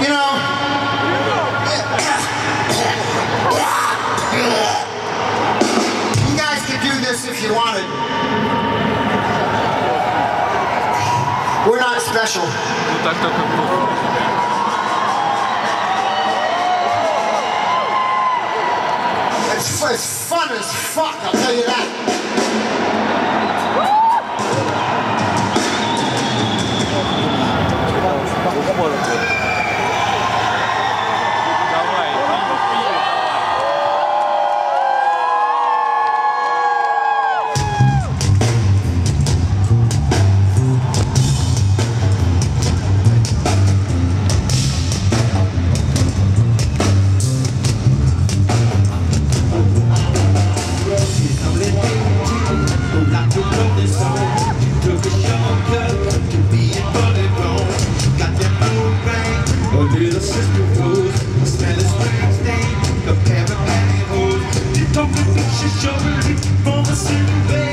You know, you guys could do this if you wanted. We're not special. It's, it's fun as fuck, I'll tell you that. Don't be bitches, shovel it from a single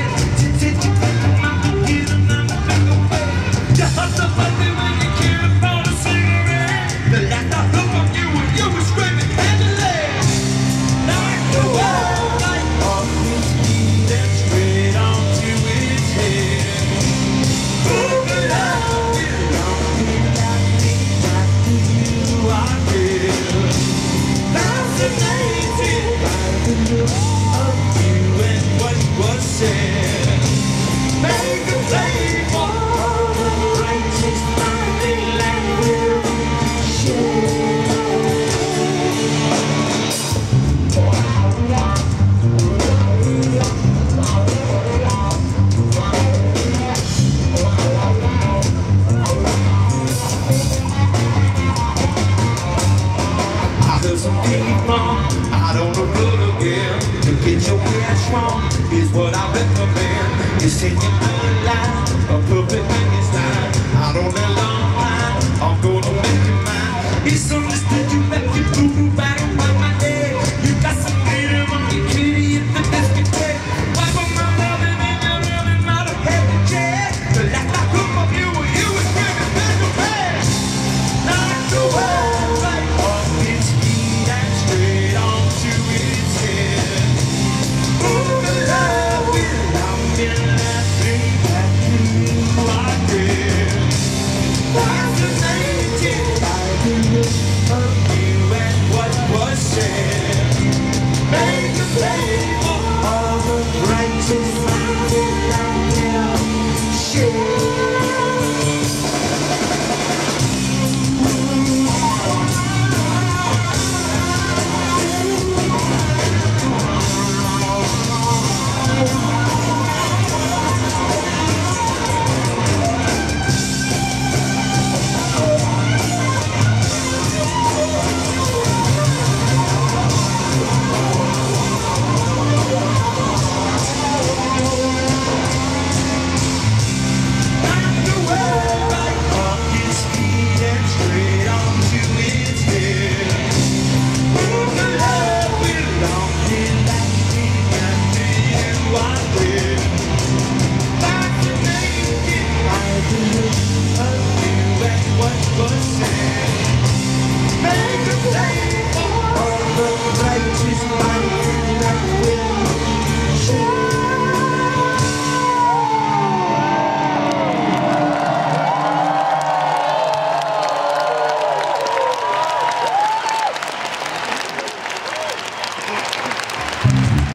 Get your cash wrong is what I recommend. It's taking my life, a puppet in his time. I don't allow